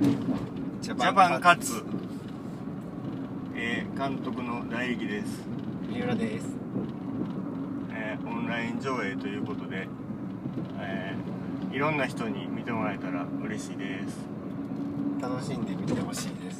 ジャパン勝つえー、監督の大力です、三浦です。えーオンライン上映ということで、えーいろんな人に見てもらえたら嬉しいです。楽しんで見てほしいです。